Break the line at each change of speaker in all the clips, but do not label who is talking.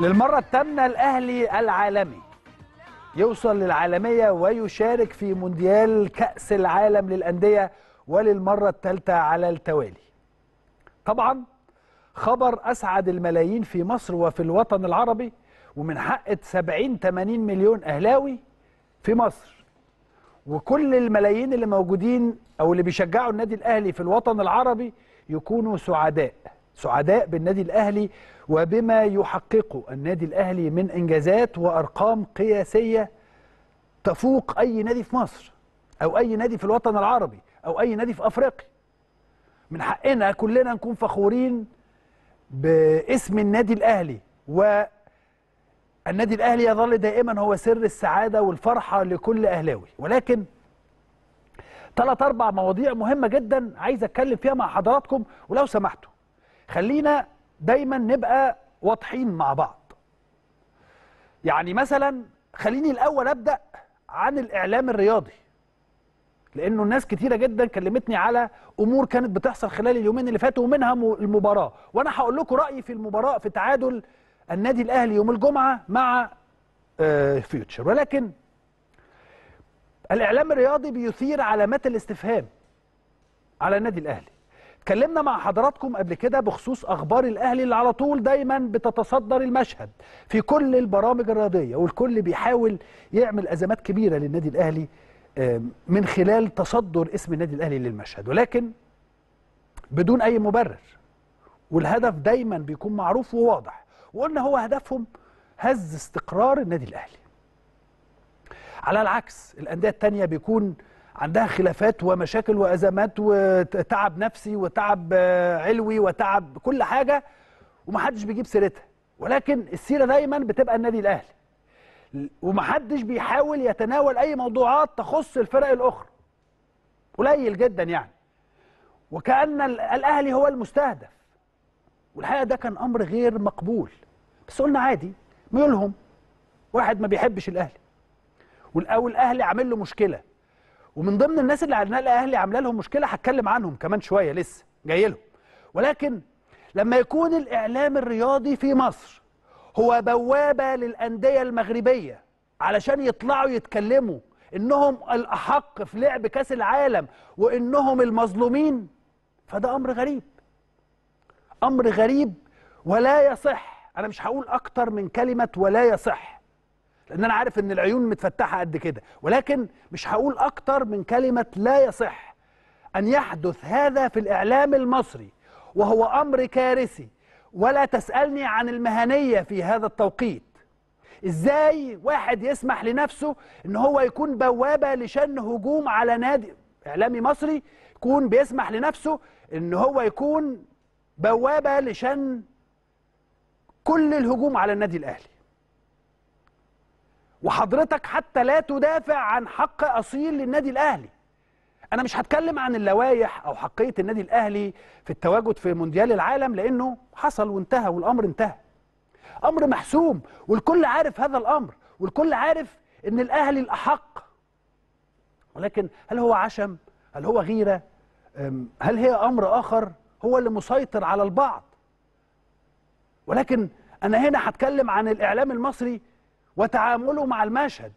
للمرة الثامنة الأهلي العالمي. يوصل للعالمية ويشارك في مونديال كأس العالم للأندية وللمرة الثالثة على التوالي. طبعا خبر أسعد الملايين في مصر وفي الوطن العربي ومن حق 70 80 مليون أهلاوي في مصر. وكل الملايين اللي موجودين أو اللي بيشجعوا النادي الأهلي في الوطن العربي يكونوا سعداء. سعداء بالنادي الأهلي وبما يحققه النادي الأهلي من إنجازات وأرقام قياسية تفوق أي نادي في مصر أو أي نادي في الوطن العربي أو أي نادي في أفريقيا. من حقنا كلنا نكون فخورين باسم النادي الأهلي والنادي الأهلي يظل دائما هو سر السعادة والفرحة لكل أهلاوي. ولكن ثلاث أربع مواضيع مهمة جدا عايز أتكلم فيها مع حضراتكم ولو سمحتوا خلينا دايما نبقى واضحين مع بعض. يعني مثلا خليني الأول أبدأ عن الإعلام الرياضي لأنه الناس كتيرة جدا كلمتني على أمور كانت بتحصل خلال اليومين اللي فاتوا ومنها المباراة. وأنا هقول لكم رأيي في المباراة في تعادل النادي الأهلي يوم الجمعة مع آه فيوتشر ولكن الإعلام الرياضي بيثير علامات الاستفهام على النادي الأهلي. اتكلمنا مع حضراتكم قبل كده بخصوص أخبار الأهلي اللي على طول دايما بتتصدر المشهد. في كل البرامج الرياضية والكل بيحاول يعمل أزمات كبيرة للنادي الأهلي من خلال تصدر اسم النادي الأهلي للمشهد. ولكن بدون أي مبرر والهدف دايما بيكون معروف وواضح وقلنا هو هدفهم هز استقرار النادي الأهلي. على العكس الأندية الثانية بيكون عندها خلافات ومشاكل وأزمات وتعب نفسي وتعب علوي وتعب كل حاجة ومحدش بيجيب سيرتها. ولكن السيرة دايما بتبقى النادي الأهلي. ومحدش بيحاول يتناول أي موضوعات تخص الفرق الأخرى. قليل جدا يعني. وكأن الأهلي هو المستهدف. والحقيقة ده كان أمر غير مقبول. بس قلنا عادي ميولهم. واحد ما بيحبش الأهلي. أو الاهلي عامل له مشكلة. ومن ضمن الناس اللي على الاهلي عاملة لهم مشكلة هتكلم عنهم كمان شوية لسه جاي لهم. ولكن لما يكون الإعلام الرياضي في مصر هو بوابة للأندية المغربية علشان يطلعوا يتكلموا إنهم الأحق في لعب كأس العالم وإنهم المظلومين فده أمر غريب. أمر غريب ولا يصح. أنا مش هقول أكتر من كلمة ولا يصح. لأن أنا عارف ان العيون متفتحة قد كده ولكن مش هقول أكتر من كلمة لا يصح. أن يحدث هذا في الإعلام المصري وهو أمر كارثي. ولا تسألني عن المهنية في هذا التوقيت. إزاي واحد يسمح لنفسه إن هو يكون بوابة لشن هجوم على نادي إعلامي مصري يكون بيسمح لنفسه إن هو يكون بوابة لشن كل الهجوم على النادي الأهلي؟ وحضرتك حتى لا تدافع عن حق أصيل للنادي الأهلي. أنا مش هتكلم عن اللوائح أو حقية النادي الأهلي في التواجد في مونديال العالم لأنه حصل وانتهى والأمر انتهى. أمر محسوم والكل عارف هذا الأمر والكل عارف إن الأهلي الأحق. ولكن هل هو عشم؟ هل هو غيرة؟ هل هي أمر آخر؟ هو اللي مسيطر على البعض. ولكن أنا هنا هتكلم عن الإعلام المصري وتعامله مع المشهد.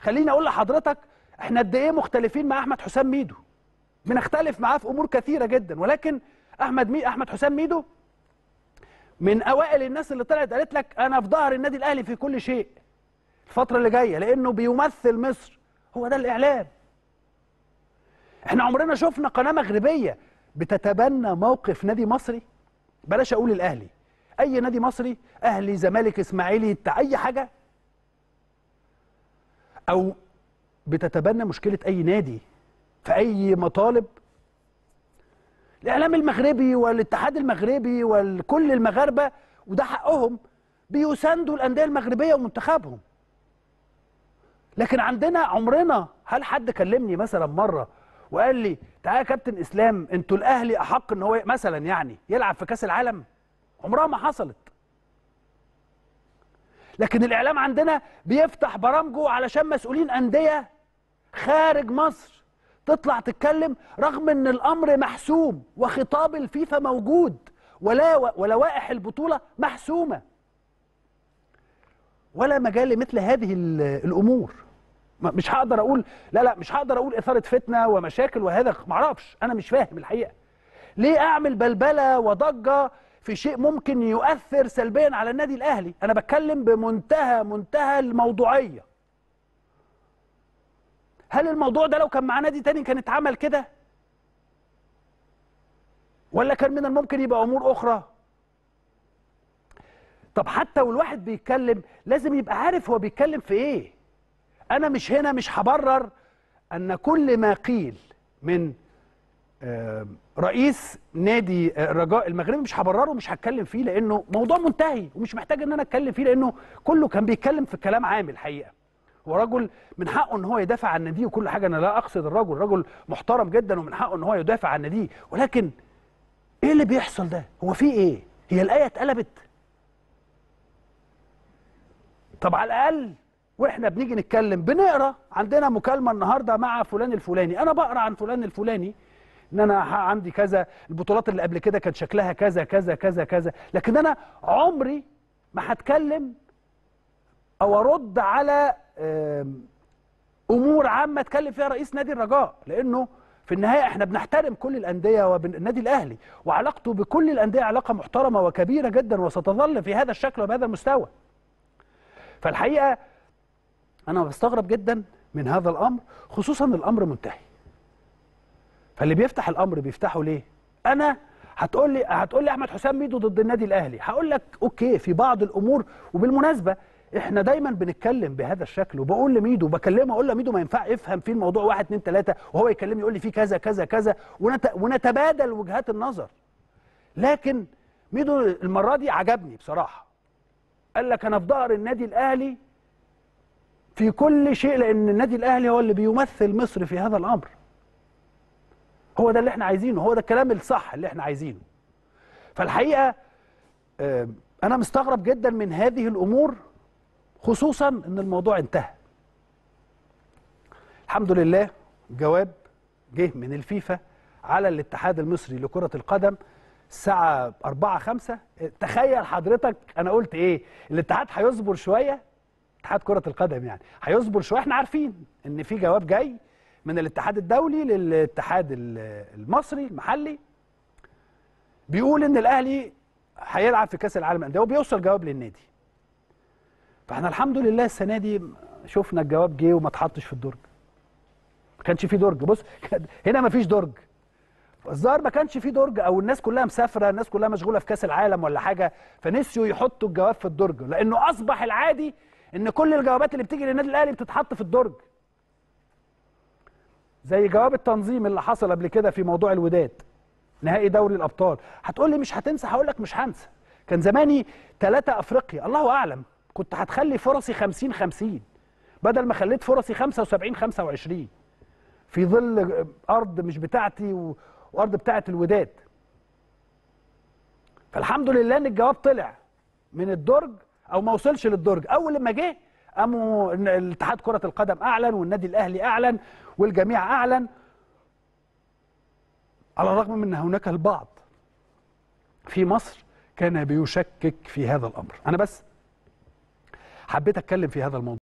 خليني أقول لحضرتك إحنا قد إيه مختلفين مع أحمد حسام ميدو. بنختلف معاه في أمور كثيرة جدا ولكن أحمد مي أحمد حسام ميدو من أوائل الناس اللي طلعت قالت لك أنا في ظهر النادي الأهلي في كل شيء الفترة اللي جاية لأنه بيمثل مصر. هو ده الإعلام. إحنا عمرنا شفنا قناة مغربية بتتبنى موقف نادي مصري. بلاش أقول الأهلي. أي نادي مصري أهلي زمالك إسماعيلي أي حاجة أو بتتبنى مشكلة أي نادي في أي مطالب؟ الإعلام المغربي والاتحاد المغربي وكل المغاربة وده حقهم بيساندوا الأندية المغربية ومنتخبهم. لكن عندنا عمرنا هل حد كلمني مثلا مرة وقال لي تعالى يا كابتن إسلام أنتوا الأهلي أحق إن هو مثلا يعني يلعب في كأس العالم؟ عمرها ما حصلت. لكن الإعلام عندنا بيفتح برامجه علشان مسؤولين أندية خارج مصر تطلع تتكلم رغم إن الأمر محسوم وخطاب الفيفا موجود ولا ولوائح البطولة محسومة. ولا مجال لمثل هذه ال- الأمور. مش هقدر أقول لا لا مش هقدر أقول إثارة فتنة ومشاكل وهذا ما أعرفش أنا مش فاهم الحقيقة. ليه أعمل بلبلة وضجة في شيء ممكن يؤثر سلبيا على النادي الأهلي. أنا بتكلم بمنتهى منتهى الموضوعية. هل الموضوع ده لو كان مع نادي تاني كان اتعمل كده؟ ولا كان من الممكن يبقى أمور أخرى؟ طب حتى والواحد بيتكلم لازم يبقى عارف هو بيتكلم في إيه. أنا مش هنا مش هبرر أن كل ما قيل من رئيس نادي آه، الرجاء المغربي مش هبرره مش هتكلم فيه لأنه موضوع منتهي ومش محتاج إن أنا أتكلم فيه لأنه كله كان بيتكلم في كلام عام الحقيقة هو رجل من حقه إن هو يدافع عن ناديه وكل حاجة أنا لا أقصد الرجل رجل محترم جدا ومن حقه إن هو يدافع عن ناديه ولكن إيه اللي بيحصل ده؟ هو في إيه؟ هي الآية اتقلبت. طب على الأقل وإحنا بنيجي نتكلم بنقرأ عندنا مكالمة النهارده مع فلان الفلاني أنا بقرأ عن فلان الفلاني إن أنا عندي كذا البطولات اللي قبل كده كان شكلها كذا كذا كذا كذا. لكن أنا عمري ما هتكلم أو أرد على أمور عامة أتكلم فيها رئيس نادي الرجاء. لأنه في النهاية إحنا بنحترم كل الأندية والنادي الأهلي وعلاقته بكل الأندية علاقة محترمة وكبيرة جدا وستظل في هذا الشكل وبهذا المستوى. فالحقيقة أنا بستغرب جدا من هذا الأمر خصوصا الأمر منتهي. فاللي بيفتح الأمر بيفتحه ليه؟ أنا هتقول لي هتقول لي أحمد حسام ميدو ضد النادي الأهلي. هقول لك okay في بعض الأمور وبالمناسبة إحنا دايما بنتكلم بهذا الشكل وبقول لميدو بكلمه أقول له ميدو ما ينفع يفهم فيه الموضوع واحد اتنين تلاتة وهو يكلمني يقول لي فيه كذا كذا كذا ونت... ونتبادل وجهات النظر. لكن ميدو المرة دي عجبني بصراحة. قال لك أنا في ظهر النادي الأهلي في كل شيء لأن النادي الأهلي هو اللي بيمثل مصر في هذا الأمر. هو ده اللي إحنا عايزينه هو ده الكلام الصح اللي إحنا عايزينه. فالحقيقة آه، أنا مستغرب جدا من هذه الأمور خصوصا إن الموضوع انتهى. الحمد لله جواب جه من الفيفا على الاتحاد المصري لكرة القدم الساعة 4 5 تخيل حضرتك أنا قلت إيه؟ الاتحاد هيصبر شوية؟ اتحاد كرة القدم يعني هيصبر شوية؟ إحنا عارفين إن في جواب جاي من الاتحاد الدولي للاتحاد ال- المصري المحلي بيقول إن الأهلي هيلعب في كأس العالم للأندية وبيوصل جواب للنادي. فإحنا الحمد لله السنة دي شفنا الجواب جه وما اتحطش في الدرج. ما كانش فيه درج. بص هنا ما فيش درج. الظاهر ما كانش فيه درج أو الناس كلها مسافرة الناس كلها مشغولة في كأس العالم ولا حاجة فنسيوا يحطوا الجواب في الدرج. لأنه أصبح العادي إن كل الجوابات اللي بتيجي للنادي الأهلي بتتحط في الدرج. زي جواب التنظيم اللي حصل قبل كده في موضوع الوداد نهائي دوري الأبطال. هتقول لي مش هتنسى؟ هقول لك مش هنسى. كان زماني ثلاثة أفريقيا. الله أعلم كنت هتخلي فرصي 50 50 بدل ما خليت فرصي 75 25 في ظل أرض مش بتاعتي و- وأرض بتاعت الوداد. فالحمد لله إن الجواب طلع من الدرج أو ما وصلش للدرج. أول لما جه قاموا الاتحاد كرة القدم أعلن والنادي الأهلي أعلن والجميع أعلن؟ على الرغم من إن هناك البعض في مصر كان بيشكك في هذا الأمر. أنا بس حبيت أتكلم في هذا الموضوع.